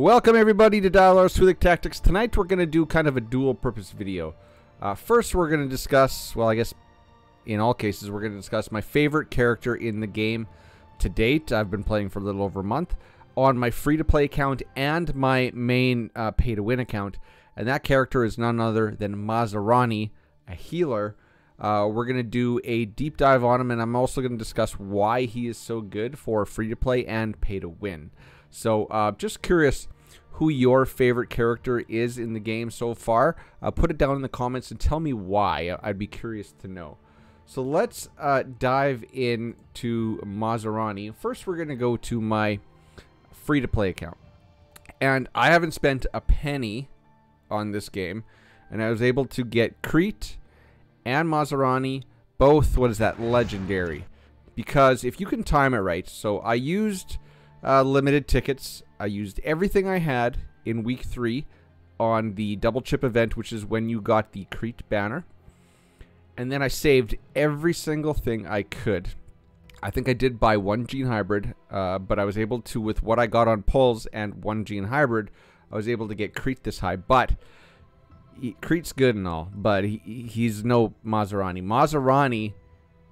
Welcome everybody to Dylarrs Twilek Tactics. Tonight we're going to do kind of a dual purpose video. Uh, first we're going to discuss, well I guess in all cases we're going to discuss my favorite character in the game to date. I've been playing for a little over a month on my free-to-play account and my main uh, pay-to-win account. And that character is none other than Masrani, a healer. Uh, we're going to do a deep dive on him and I'm also going to discuss why he is so good for free-to-play and pay-to-win. So uh, just curious who your favorite character is in the game so far. Uh, put it down in the comments and tell me why. I'd be curious to know. So let's uh, dive into Masrani. First, we're going to go to my free-to-play account. And I haven't spent a penny on this game. And I was able to get Crete and Masrani, both, what is that, legendary. Because if you can time it right, so I used uh, limited tickets. I used everything I had in week three on the double chip event, which is when you got the Crete banner. And then I saved every single thing I could. I think I did buy one gene hybrid, uh, but I was able to, with what I got on pulls and one gene hybrid, I was able to get Crete this high. But Crete's good and all, but he, he's no Masrani. Masrani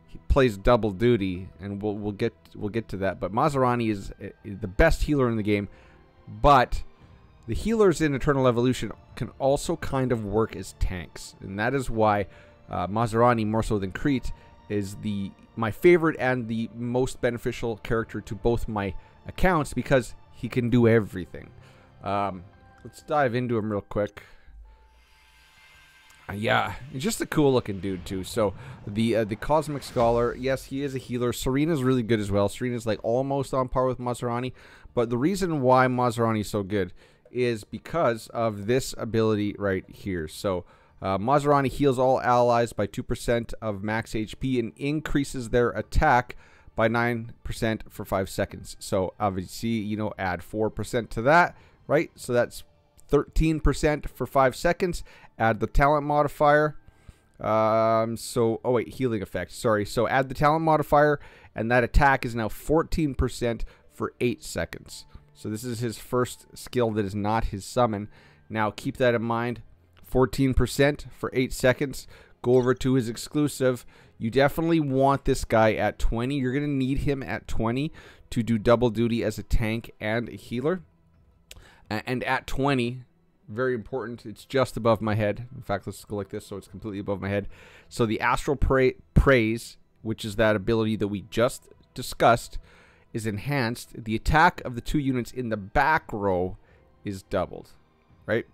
he plays double duty, and we'll we'll get we'll get to that. But Masrani is, is the best healer in the game, but the healers in Eternal Evolution can also kind of work as tanks, and that is why uh, Masrani, more so than Crete, is the my favorite and the most beneficial character to both my accounts because he can do everything. Um, let's dive into him real quick. Yeah, just a cool looking dude too. So the uh, the Cosmic Scholar, yes, he is a healer. Serena's really good as well. Serena's like almost on par with Masrani, but the reason why Masrani is so good is because of this ability right here. So uh, Masrani heals all allies by 2% of max HP and increases their attack by 9% for 5 seconds. So obviously, you know, add 4% to that, right? So that's 13% for 5 seconds. Add the talent modifier. Um, so, oh wait, healing effect. Sorry. So add the talent modifier, and that attack is now 14% for 8 seconds. So this is his first skill that is not his summon. Now keep that in mind. 14% for 8 seconds. Go over to his exclusive. You definitely want this guy at 20. You're going to need him at 20 to do double duty as a tank and a healer. And at 20, very important, it's just above my head. In fact, let's go like this so it's completely above my head. So the Astral pra Praise, which is that ability that we just discussed, is enhanced. The attack of the two units in the back row is doubled, right?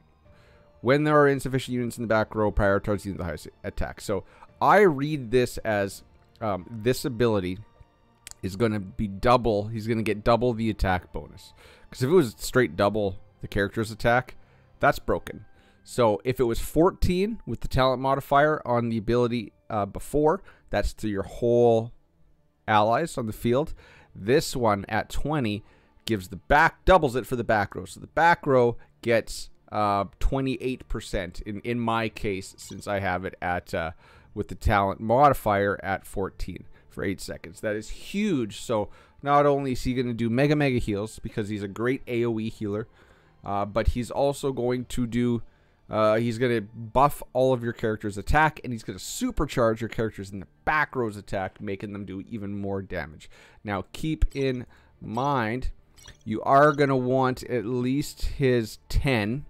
When there are insufficient units in the back row, prioritize the highest attack. So I read this as um, this ability is going to be double. He's going to get double the attack bonus. Because if it was straight double the character's attack, that's broken. So if it was 14 with the talent modifier on the ability uh, before, that's to your whole allies on the field. This one at 20 gives the back, doubles it for the back row. So the back row gets uh, 28% in, in my case, since I have it at uh, with the talent modifier at 14 for 8 seconds. That is huge. So not only is he going to do mega mega heals because he's a great AoE healer, uh, but he's also going to do, uh, he's going to buff all of your character's attack, and he's going to supercharge your characters in the back row's attack, making them do even more damage. Now, keep in mind, you are going to want at least his 10.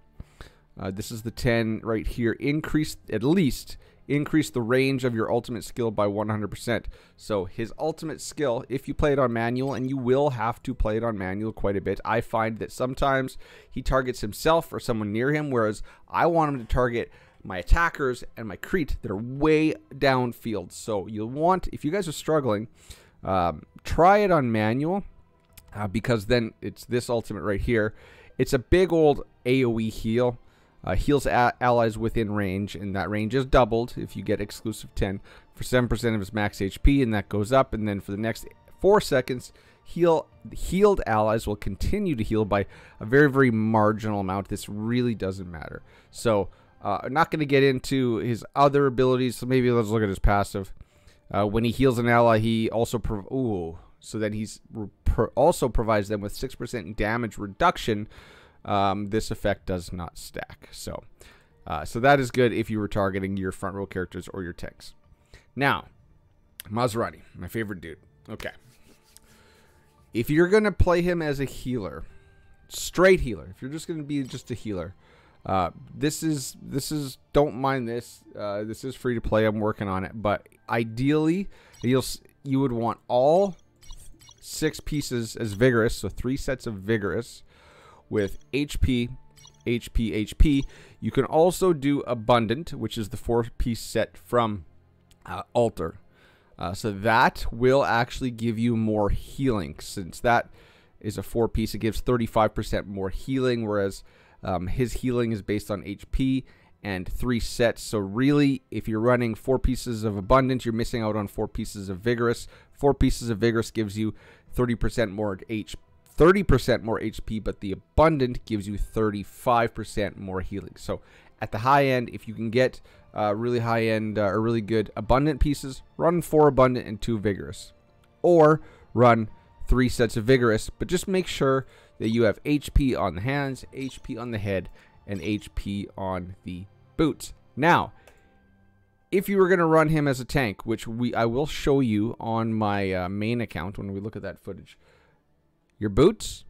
Uh, this is the 10 right here. Increase, at least, increase the range of your ultimate skill by 100%. So his ultimate skill, if you play it on manual, and you will have to play it on manual quite a bit, I find that sometimes he targets himself or someone near him, whereas I want him to target my attackers and my Crete that are way downfield. So you'll want, if you guys are struggling, um, try it on manual uh, because then it's this ultimate right here. It's a big old AoE heal. Uh, heals allies within range, and that range is doubled if you get exclusive 10 for 7% of his max HP, and that goes up. And then for the next 4 seconds, heal healed allies will continue to heal by a very, very marginal amount. This really doesn't matter. So, uh, I'm not going to get into his other abilities, so maybe let's look at his passive. Uh, when he heals an ally, he also... Ooh, so then he's also provides them with 6% damage reduction um, this effect does not stack. So, uh, so that is good if you were targeting your front row characters or your tanks. Now, Masrani, my favorite dude. Okay. If you're gonna play him as a healer, straight healer, if you're just gonna be just a healer, uh, this is this is don't mind this. Uh, this is free to play. I'm working on it, but ideally, you'll you would want all six pieces as vigorous, so three sets of vigorous with HP, HP, HP. You can also do abundant, which is the four piece set from uh, altar. Uh, so that will actually give you more healing since that is a four piece. It gives 35% more healing, whereas um, his healing is based on HP and three sets. So really, if you're running four pieces of abundance, you're missing out on four pieces of vigorous. Four pieces of vigorous gives you 30% more H, 30% more HP, but the abundant gives you 35% more healing. So at the high end, if you can get uh, really high end uh, or really good abundant pieces, run four abundant and two vigorous, or run three sets of vigorous. But just make sure that you have HP on the hands, HP on the head, and HP on the boots. Now, if you were going to run him as a tank, which we I will show you on my uh, main account when we look at that footage, your boots,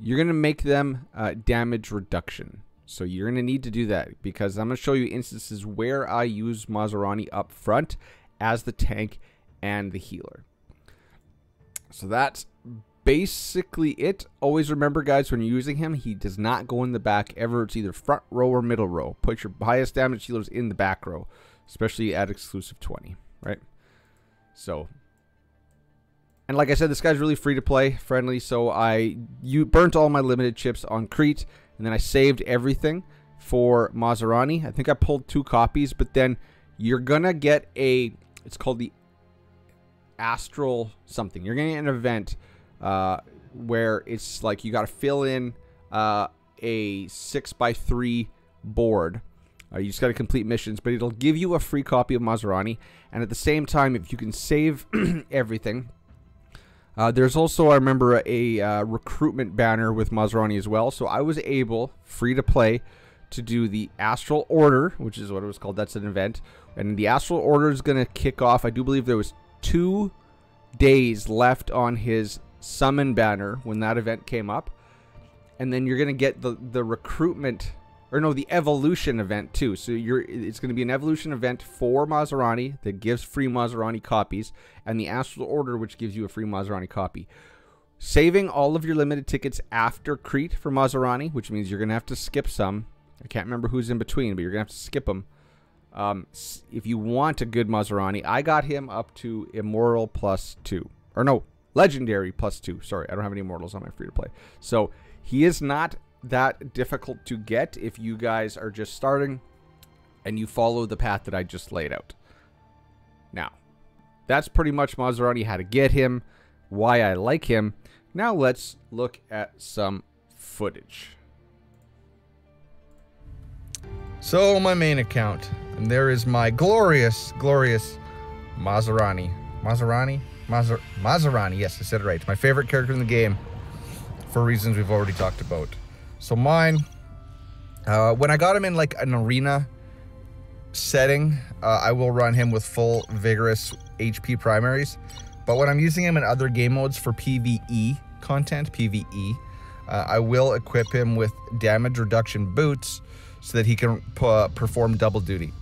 you're going to make them uh, damage reduction. So you're going to need to do that because I'm going to show you instances where I use Masrani up front as the tank and the healer. So that's basically it. Always remember, guys, when you're using him, he does not go in the back ever. It's either front row or middle row. Put your highest damage healers in the back row, especially at exclusive 20, right? So, and like I said, this guy's really free to play, friendly. So I you burnt all my limited chips on Crete, and then I saved everything for Masrani. I think I pulled two copies, but then you're gonna get a. It's called the Astral something. You're gonna get an event uh, where it's like you got to fill in uh, a six by three board. Uh, you just got to complete missions, but it'll give you a free copy of Masrani. And at the same time, if you can save everything, uh, there's also, I remember, a, uh, recruitment banner with Masrani as well. So I was able, free to play, to do the Astral Order, which is what it was called. That's an event. And the Astral Order is going to kick off. I do believe there was two days left on his summon banner when that event came up. And then you're going to get the, the recruitment, or no, the evolution event too. So you're it's going to be an evolution event for Masrani that gives free Masrani copies, and the Astral Order, which gives you a free Masrani copy. Saving all of your limited tickets after Crete for Masrani, which means you're going to have to skip some. I can't remember who's in between, but you're going to have to skip them. Um, if you want a good Masrani, I got him up to Immortal plus two. Or no, Legendary plus two. Sorry, I don't have any immortals on my free to play. So he is not that difficult to get if you guys are just starting and you follow the path that I just laid out. Now, that's pretty much Masrani, how to get him, why I like him. Now let's look at some footage. So my main account, and there is my glorious, glorious Masrani. Masrani? Maser Masrani, yes, I said it right. It's my favorite character in the game for reasons we've already talked about. So mine, uh, when I got him in like an arena setting, uh, I will run him with full vigorous HP primaries. But when I'm using him in other game modes for PvE content, PvE, uh, I will equip him with damage reduction boots so that he can perform double duty.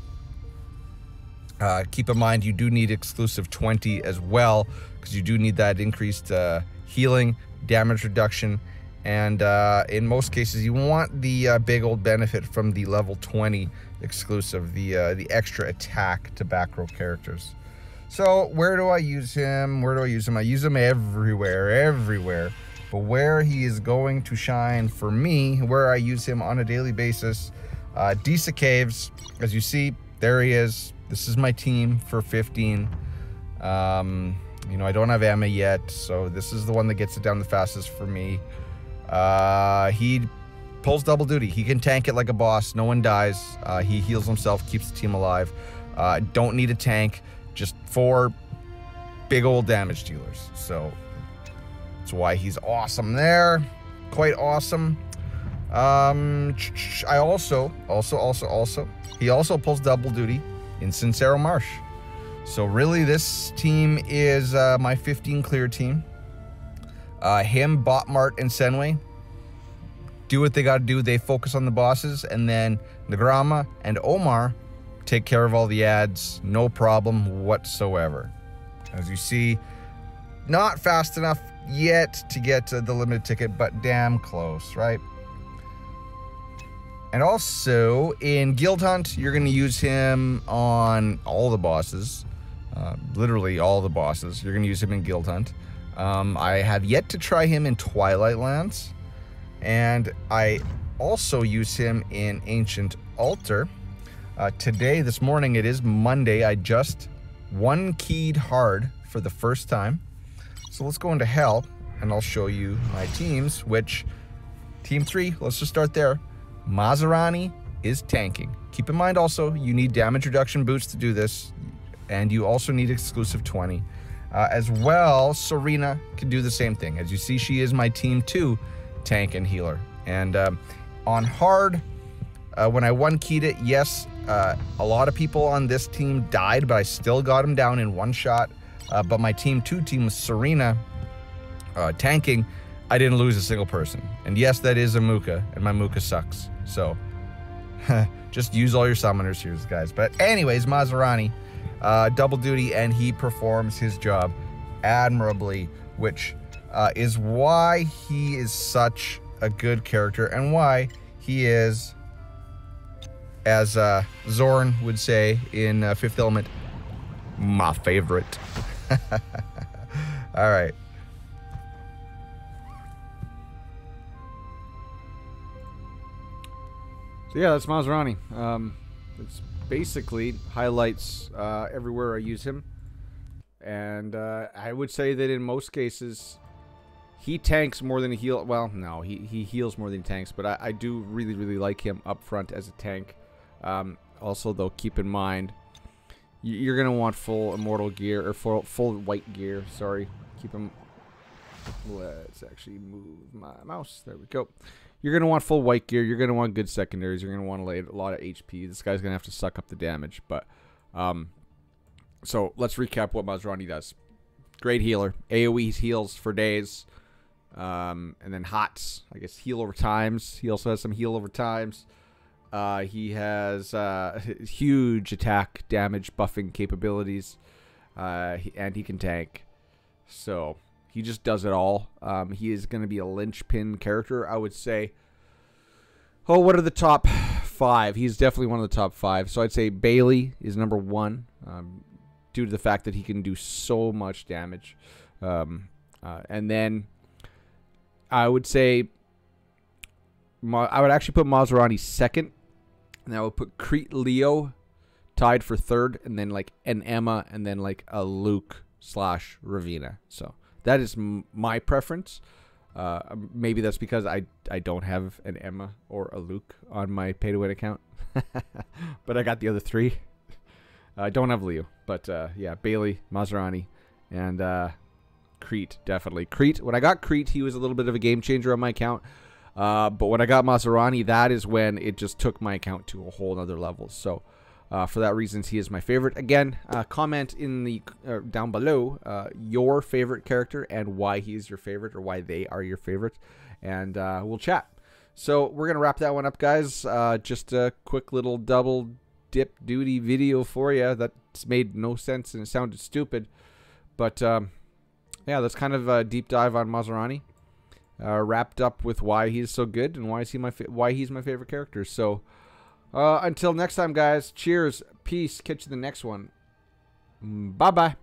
Uh, keep in mind, you do need exclusive 20 as well, because you do need that increased uh, healing, damage reduction, and uh, in most cases, you want the uh, big old benefit from the level 20 exclusive, the uh, the extra attack to back row characters. So where do I use him? Where do I use him? I use him everywhere, everywhere. But where he is going to shine for me, where I use him on a daily basis, uh, Deesa Caves, as you see, there he is, this is my team for 15. Um, you know, I don't have Emma yet, so this is the one that gets it down the fastest for me. Uh, he pulls double duty. He can tank it like a boss. No one dies. Uh, he heals himself, keeps the team alive. Uh, don't need a tank. Just four big old damage dealers. So that's why he's awesome there. Quite awesome. Um, I also, also, also, also, he also pulls double duty in Sincero Marsh. So really, this team is uh, my 15 clear team. Uh, him, Botmart, and Senway do what they got to do. They focus on the bosses, and then Nagrama and Omar take care of all the ads, no problem whatsoever. As you see, not fast enough yet to get to the limited ticket, but damn close, right? And also in Guild Hunt, you're going to use him on all the bosses, uh, literally all the bosses. You're going to use him in Guild Hunt. Um, I have yet to try him in Twilight Lands, and I also use him in Ancient Altar. Uh, today, this morning, it is Monday. I just one keyed hard for the first time. So let's go into Hell and I'll show you my teams, which team three, let's just start there. Masrani is tanking. Keep in mind also, you need damage reduction boots to do this, and you also need exclusive 20. Uh, as well, Serena can do the same thing. As you see, she is my team two tank and healer. And um, on hard, uh, when I one keyed it, yes, uh, a lot of people on this team died, but I still got them down in one shot. Uh, but my team two team was Serena uh, tanking. I didn't lose a single person. And yes, that is a Muka, and my Muka sucks. So just use all your summoners here, guys. But anyways, Masrani, uh, double duty, and he performs his job admirably, which uh, is why he is such a good character and why he is as uh, Zorg would say in uh, Fifth Element, my favorite. All right. So yeah, that's Masrani. Um, it's basically highlights uh, everywhere I use him, and uh, I would say that in most cases, he tanks more than he heals. Well, no, he he heals more than he tanks, but I, I do really really like him up front as a tank. Um, also, though, keep in mind you're gonna want full immortal gear or full full white gear. Sorry, keep them. Let's actually move my mouse. There we go. You're gonna want full white gear. You're gonna want good secondaries. You're gonna want a lot of HP. This guy's gonna have to suck up the damage. But, um, so let's recap what Masrani does. Great healer. AOE heals for days. Um, and then hots. I guess heal over times. He also has some heal over times. Uh, he has uh, huge attack damage buffing capabilities, uh, and he can tank. So he just does it all. Um, he is going to be a linchpin character, I would say. Oh, what are the top five? He's definitely one of the top five. So I'd say Bailey is number one, um, due to the fact that he can do so much damage. Um, uh, and then I would say I would actually put Masrani second and I would put Crete Leo tied for third, and then like an Emma, and then like a Luke slash Ravenna. So that is my preference. Uh, maybe that's because I I don't have an Emma or a Luke on my pay to win account, but I got the other three. I don't have Leo, but uh, yeah, Bailey, Masrani, and uh, Crete definitely. Crete. When I got Crete, he was a little bit of a game changer on my account. Uh, but when I got Masrani, that is when it just took my account to a whole other level. So uh, for that reasons, he is my favorite. Again, uh, comment in the uh, down below uh, your favorite character and why he is your favorite or why they are your favorite, and uh, we'll chat. So we're gonna wrap that one up, guys. just a quick little double dip duty video for you. That's made no sense and it sounded stupid, but um, yeah, that's kind of a deep dive on Masrani uh, wrapped up with why he's so good and why is he my why he's my favorite character. So uh, until next time, guys. Cheers, peace. Catch you the next one. Bye bye.